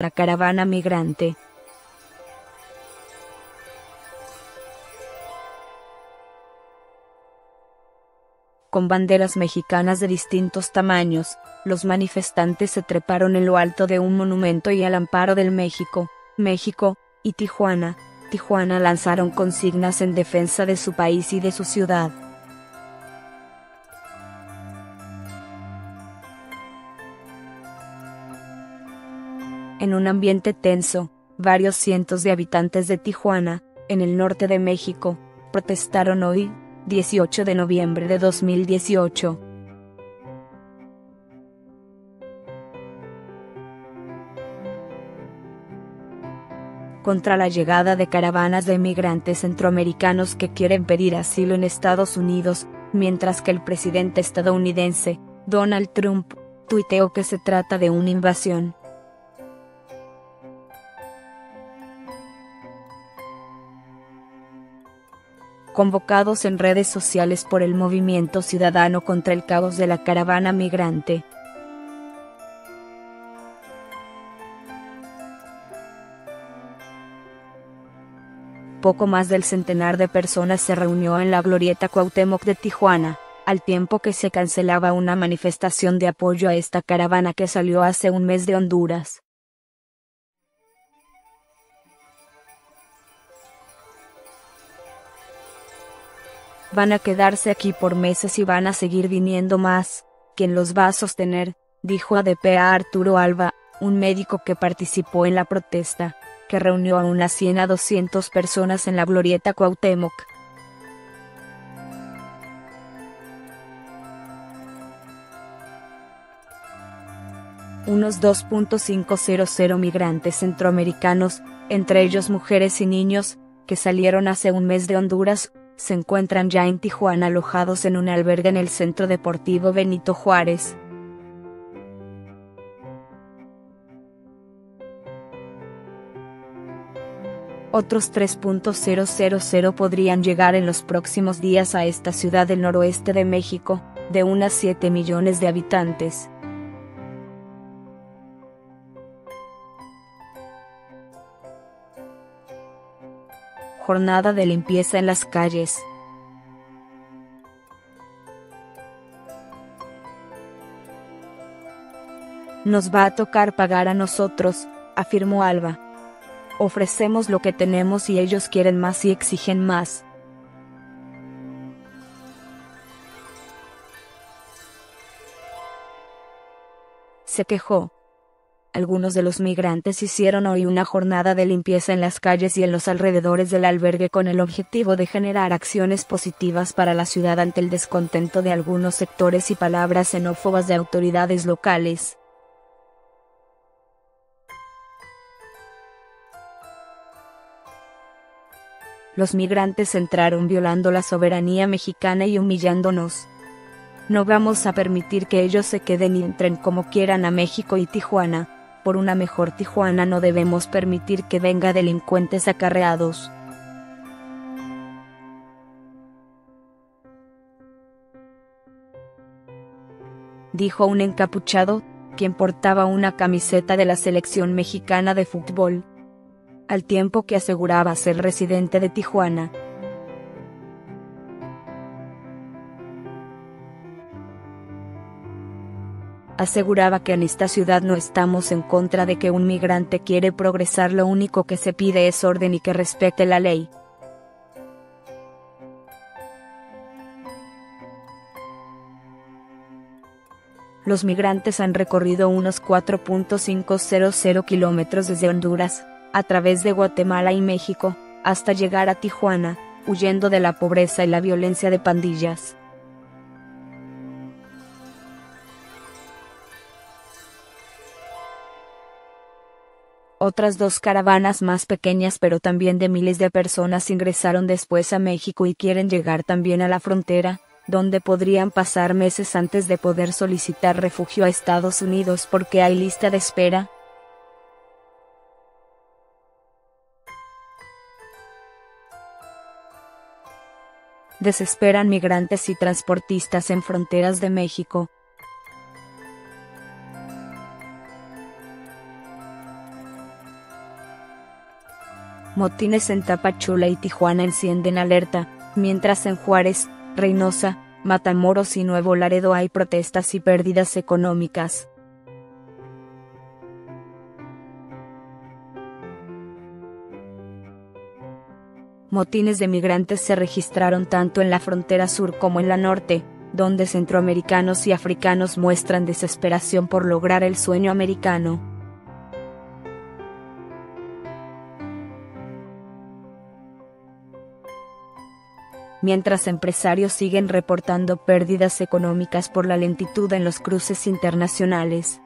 La caravana migrante. Con banderas mexicanas de distintos tamaños, los manifestantes se treparon en lo alto de un monumento y al amparo del México, México, y Tijuana, Tijuana lanzaron consignas en defensa de su país y de su ciudad. En un ambiente tenso, varios cientos de habitantes de Tijuana, en el norte de México, protestaron hoy, 18 de noviembre de 2018. contra la llegada de caravanas de migrantes centroamericanos que quieren pedir asilo en Estados Unidos, mientras que el presidente estadounidense, Donald Trump, tuiteó que se trata de una invasión. Convocados en redes sociales por el movimiento ciudadano contra el caos de la caravana migrante. Poco más del centenar de personas se reunió en la glorieta Cuauhtémoc de Tijuana, al tiempo que se cancelaba una manifestación de apoyo a esta caravana que salió hace un mes de Honduras. Van a quedarse aquí por meses y van a seguir viniendo más. ¿Quién los va a sostener? dijo ADP a Arturo Alba, un médico que participó en la protesta, que reunió a unas 100 a 200 personas en la glorieta Cuauhtémoc. Unos 2.500 migrantes centroamericanos, entre ellos mujeres y niños, que salieron hace un mes de Honduras, se encuentran ya en Tijuana alojados en un albergue en el Centro Deportivo Benito Juárez. Otros 3.000 podrían llegar en los próximos días a esta ciudad del noroeste de México, de unas 7 millones de habitantes. Jornada de limpieza en las calles. Nos va a tocar pagar a nosotros, afirmó Alba. Ofrecemos lo que tenemos y ellos quieren más y exigen más. Se quejó. Algunos de los migrantes hicieron hoy una jornada de limpieza en las calles y en los alrededores del albergue con el objetivo de generar acciones positivas para la ciudad ante el descontento de algunos sectores y palabras xenófobas de autoridades locales. Los migrantes entraron violando la soberanía mexicana y humillándonos. No vamos a permitir que ellos se queden y entren como quieran a México y Tijuana por una mejor Tijuana no debemos permitir que venga delincuentes acarreados. Dijo un encapuchado, quien portaba una camiseta de la selección mexicana de fútbol. Al tiempo que aseguraba ser residente de Tijuana, aseguraba que en esta ciudad no estamos en contra de que un migrante quiere progresar, lo único que se pide es orden y que respete la ley. Los migrantes han recorrido unos 4.500 kilómetros desde Honduras, a través de Guatemala y México, hasta llegar a Tijuana, huyendo de la pobreza y la violencia de pandillas. Otras dos caravanas más pequeñas pero también de miles de personas ingresaron después a México y quieren llegar también a la frontera, donde podrían pasar meses antes de poder solicitar refugio a Estados Unidos porque hay lista de espera. Desesperan migrantes y transportistas en fronteras de México, Motines en Tapachula y Tijuana encienden alerta, mientras en Juárez, Reynosa, Matamoros y Nuevo Laredo hay protestas y pérdidas económicas. Motines de migrantes se registraron tanto en la frontera sur como en la norte, donde centroamericanos y africanos muestran desesperación por lograr el sueño americano. Mientras empresarios siguen reportando pérdidas económicas por la lentitud en los cruces internacionales.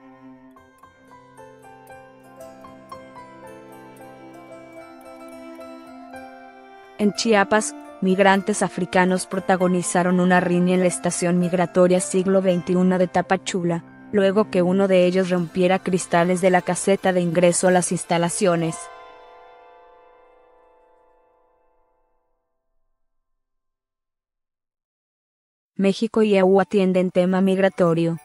En Chiapas, migrantes africanos protagonizaron una riña en la estación migratoria siglo XXI de Tapachula, luego que uno de ellos rompiera cristales de la caseta de ingreso a las instalaciones. México y EU atienden tema migratorio.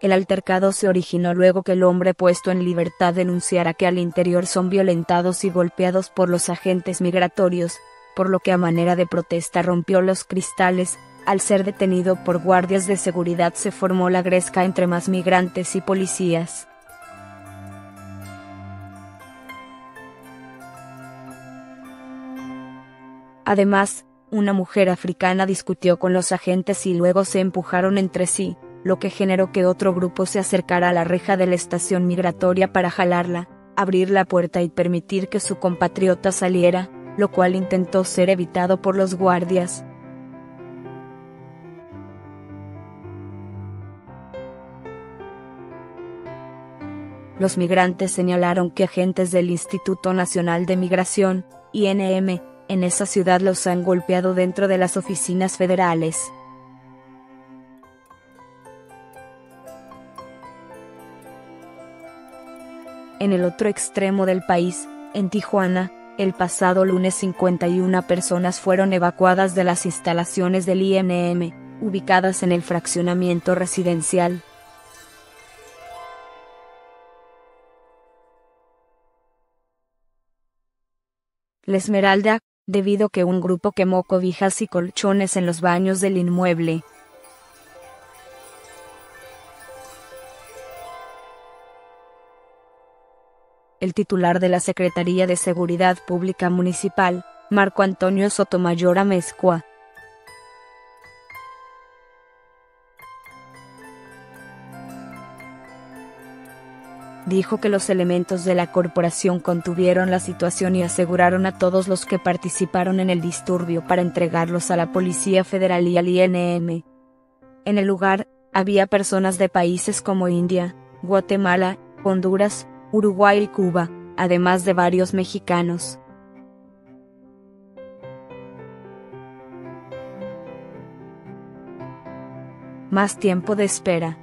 El altercado se originó luego que el hombre puesto en libertad denunciara que al interior son violentados y golpeados por los agentes migratorios, por lo que a manera de protesta rompió los cristales, al ser detenido por guardias de seguridad se formó la gresca entre más migrantes y policías. Además, una mujer africana discutió con los agentes y luego se empujaron entre sí, lo que generó que otro grupo se acercara a la reja de la estación migratoria para jalarla, abrir la puerta y permitir que su compatriota saliera, lo cual intentó ser evitado por los guardias. Los migrantes señalaron que agentes del Instituto Nacional de Migración, INM, en esa ciudad los han golpeado dentro de las oficinas federales. En el otro extremo del país, en Tijuana, el pasado lunes 51 personas fueron evacuadas de las instalaciones del INM, ubicadas en el fraccionamiento residencial. La Esmeralda, debido que un grupo quemó cobijas y colchones en los baños del inmueble, el titular de la Secretaría de Seguridad Pública Municipal, Marco Antonio Sotomayor Amezcua. Dijo que los elementos de la corporación contuvieron la situación y aseguraron a todos los que participaron en el disturbio para entregarlos a la Policía Federal y al INM. En el lugar, había personas de países como India, Guatemala, Honduras, Uruguay y Cuba, además de varios mexicanos. Más tiempo de espera.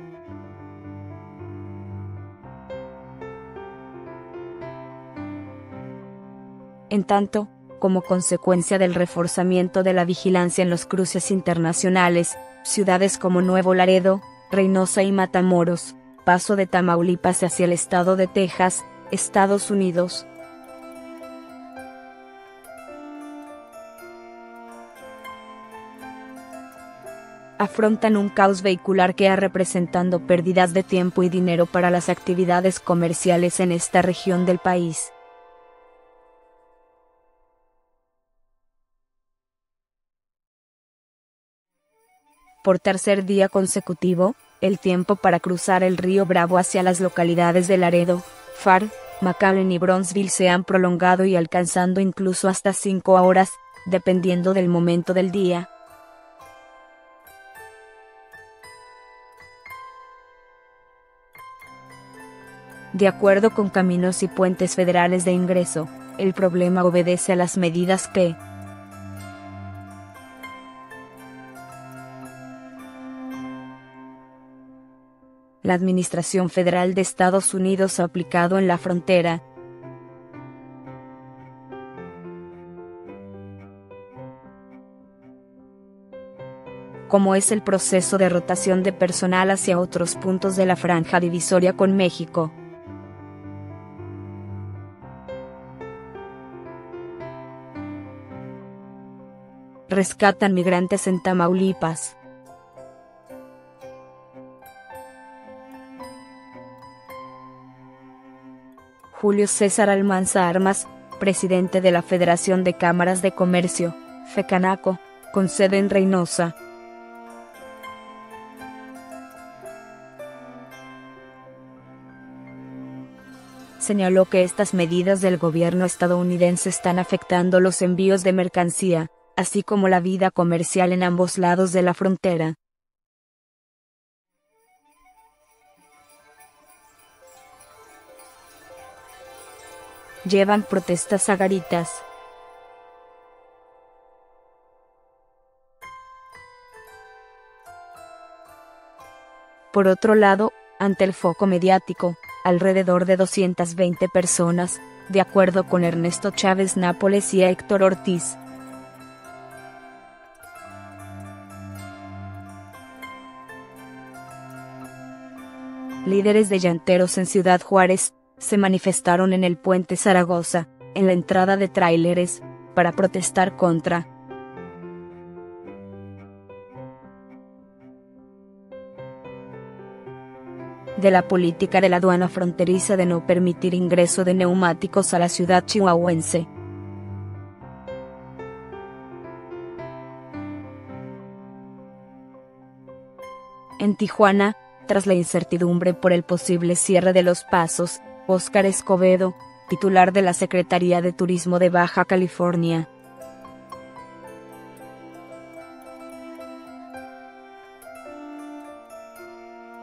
En tanto, como consecuencia del reforzamiento de la vigilancia en los cruces internacionales, ciudades como Nuevo Laredo, Reynosa y Matamoros, paso de Tamaulipas hacia el estado de Texas, Estados Unidos. afrontan un caos vehicular que ha representando pérdidas de tiempo y dinero para las actividades comerciales en esta región del país. Por tercer día consecutivo, el tiempo para cruzar el río Bravo hacia las localidades de Laredo, Far, McAllen y Bronzeville se han prolongado y alcanzando incluso hasta 5 horas, dependiendo del momento del día. De acuerdo con Caminos y Puentes Federales de Ingreso, el problema obedece a las medidas que, la Administración Federal de Estados Unidos ha aplicado en la frontera. como es el proceso de rotación de personal hacia otros puntos de la franja divisoria con México. Rescatan migrantes en Tamaulipas. Julio César Almanza Armas, presidente de la Federación de Cámaras de Comercio, FECANACO, con sede en Reynosa. Señaló que estas medidas del gobierno estadounidense están afectando los envíos de mercancía, así como la vida comercial en ambos lados de la frontera. Llevan protestas a. Por otro lado, ante el foco mediático, alrededor de 220 personas, de acuerdo con Ernesto Chávez Nápoles y Héctor Ortiz, líderes de llanteros en Ciudad Juárez, se manifestaron en el puente Zaragoza, en la entrada de tráileres, para protestar contra de la política de la aduana fronteriza de no permitir ingreso de neumáticos a la ciudad chihuahuense. En Tijuana, tras la incertidumbre por el posible cierre de los pasos, Óscar Escobedo, titular de la Secretaría de Turismo de Baja California,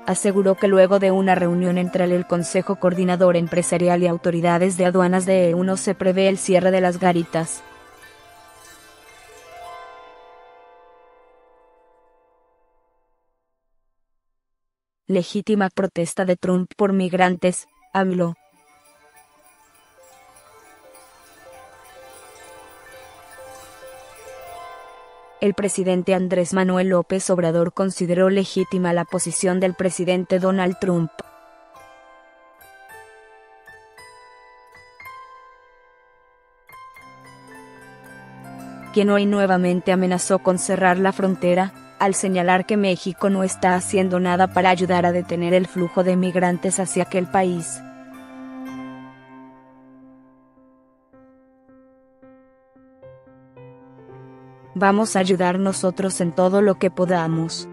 aseguró que luego de una reunión entre el Consejo Coordinador Empresarial y autoridades de aduanas de EU no se prevé el cierre de las garitas. legítima protesta de Trump por migrantes, habló. El presidente Andrés Manuel López Obrador consideró legítima la posición del presidente Donald Trump. quien hoy nuevamente amenazó con cerrar la frontera, al señalar que México no está haciendo nada para ayudar a detener el flujo de migrantes hacia aquel país. Vamos a ayudar nosotros en todo lo que podamos.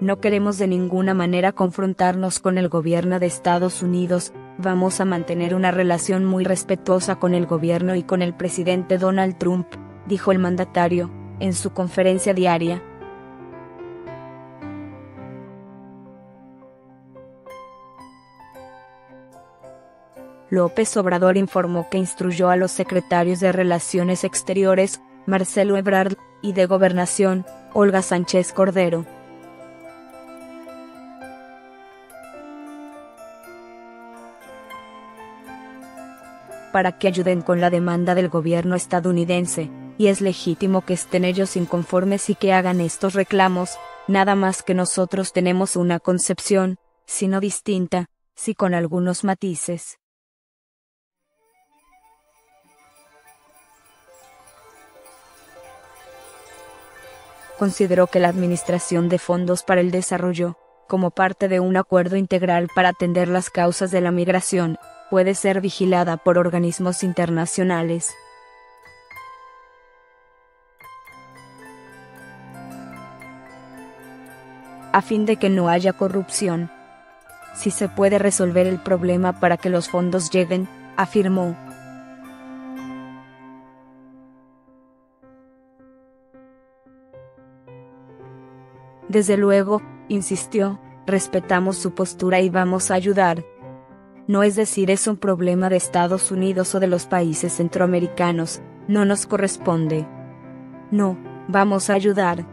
No queremos de ninguna manera confrontarnos con el gobierno de Estados Unidos, vamos a mantener una relación muy respetuosa con el gobierno y con el presidente Donald Trump, dijo el mandatario, en su conferencia diaria, López Obrador informó que instruyó a los secretarios de Relaciones Exteriores, Marcelo Ebrard, y de Gobernación, Olga Sánchez Cordero. para que ayuden con la demanda del gobierno estadounidense, y es legítimo que estén ellos inconformes y que hagan estos reclamos, nada más que nosotros tenemos una concepción, si no distinta, si con algunos matices. Consideró que la Administración de Fondos para el Desarrollo, como parte de un acuerdo integral para atender las causas de la migración, puede ser vigilada por organismos internacionales. A fin de que no haya corrupción. Si se puede resolver el problema para que los fondos lleguen, afirmó, Desde luego, insistió, respetamos su postura y vamos a ayudar. No es decir, es un problema de Estados Unidos o de los países centroamericanos, no nos corresponde. No, vamos a ayudar.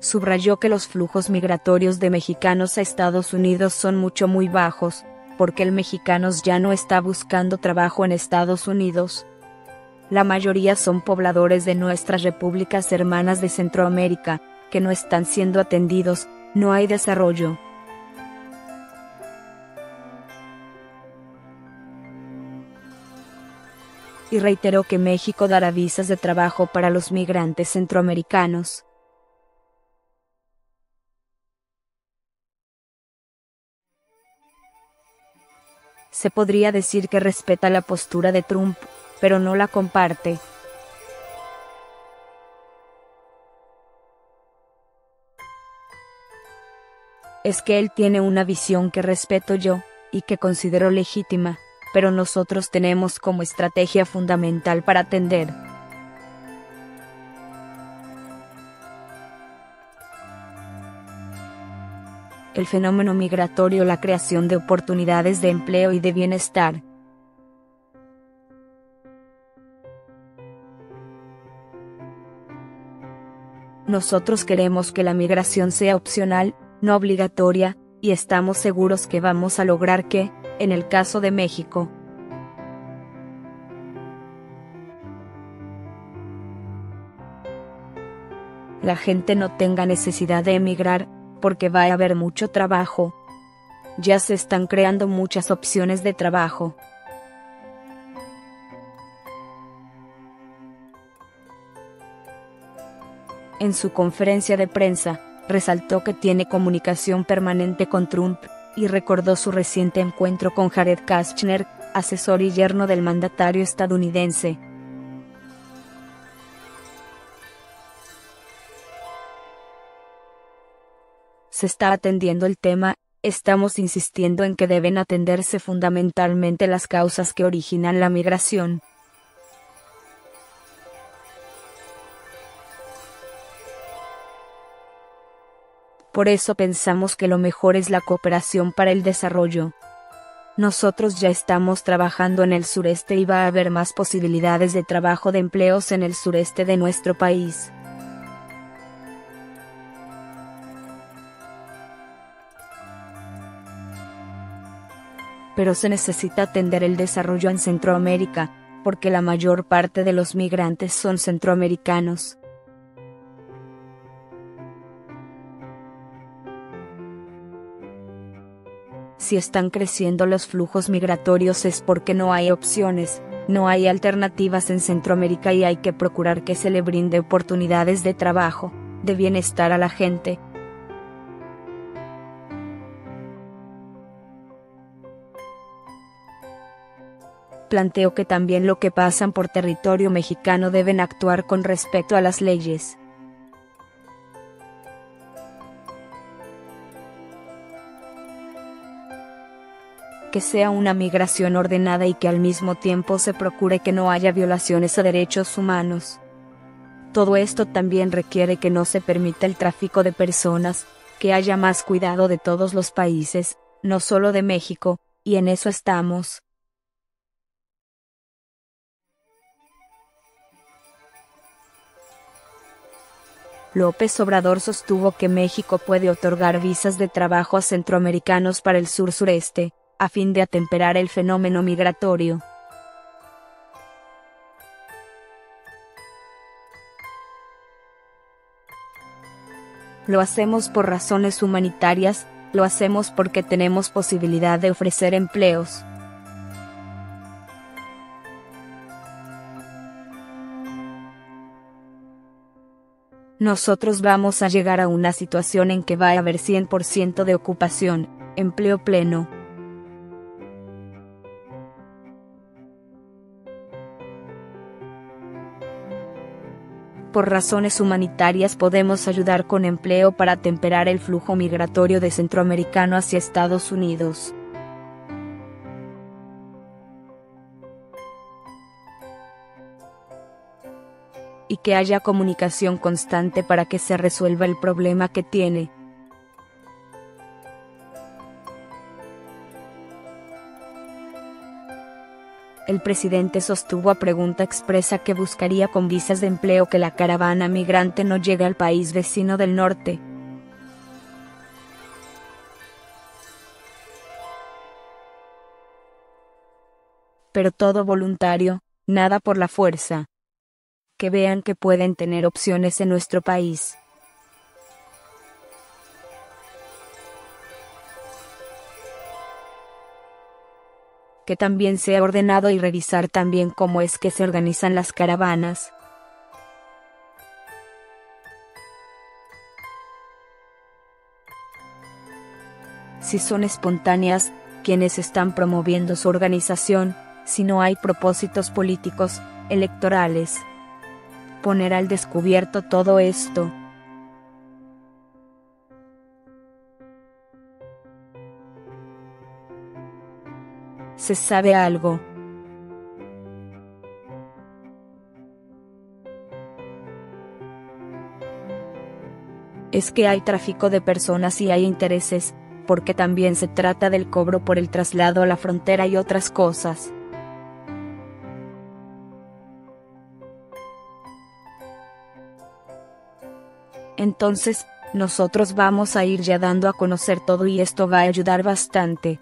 Subrayó que los flujos migratorios de mexicanos a Estados Unidos son mucho muy bajos, por qué el mexicano ya no está buscando trabajo en Estados Unidos. La mayoría son pobladores de nuestras repúblicas hermanas de Centroamérica, que no están siendo atendidos, no hay desarrollo. Y reiteró que México dará visas de trabajo para los migrantes centroamericanos. Se podría decir que respeta la postura de Trump, pero no la comparte. Es que él tiene una visión que respeto yo, y que considero legítima, pero nosotros tenemos como estrategia fundamental para atender. El fenómeno migratorio, la creación de oportunidades de empleo y de bienestar. Nosotros queremos que la migración sea opcional, no obligatoria, y estamos seguros que vamos a lograr que, en el caso de México, la gente no tenga necesidad de emigrar, porque va a haber mucho trabajo. Ya se están creando muchas opciones de trabajo. En su conferencia de prensa, resaltó que tiene comunicación permanente con Trump, y recordó su reciente encuentro con Jared Kushner, asesor y yerno del mandatario estadounidense. Se está atendiendo el tema, estamos insistiendo en que deben atenderse fundamentalmente las causas que originan la migración. Por eso pensamos que lo mejor es la cooperación para el desarrollo. Nosotros ya estamos trabajando en el sureste y va a haber más posibilidades de trabajo de empleos en el sureste de nuestro país. Pero se necesita atender el desarrollo en Centroamérica, porque la mayor parte de los migrantes son centroamericanos. Si están creciendo los flujos migratorios es porque no hay opciones, no hay alternativas en Centroamérica y hay que procurar que se le brinde oportunidades de trabajo, de bienestar a la gente, Planteo que también lo que pasan por territorio mexicano deben actuar con respecto a las leyes. que sea una migración ordenada y que al mismo tiempo se procure que no haya violaciones a derechos humanos. Todo esto también requiere que no se permita el tráfico de personas, que haya más cuidado de todos los países, no solo de México, y en eso estamos. López Obrador sostuvo que México puede otorgar visas de trabajo a centroamericanos para el sur-sureste, a fin de atemperar el fenómeno migratorio. Lo hacemos por razones humanitarias, lo hacemos porque tenemos posibilidad de ofrecer empleos. Nosotros vamos a llegar a una situación en que va a haber 100% de ocupación, empleo pleno. Por razones humanitarias podemos ayudar con empleo para temperar el flujo migratorio de centroamericano hacia Estados Unidos. Y que haya comunicación constante para que se resuelva el problema que tiene. El presidente sostuvo a pregunta expresa que buscaría con visas de empleo que la caravana migrante no llegue al país vecino del norte, pero todo voluntario, nada por la fuerza. Que vean que pueden tener opciones en nuestro país. que también sea ordenado y revisar también cómo es que se organizan las caravanas. Si son espontáneas, quienes están promoviendo su organización, si no hay propósitos políticos, electorales. Poner al descubierto todo esto, se sabe algo. Es que hay tráfico de personas y hay intereses, porque también se trata del cobro por el traslado a la frontera y otras cosas. Entonces, nosotros vamos a ir ya dando a conocer todo y esto va a ayudar bastante.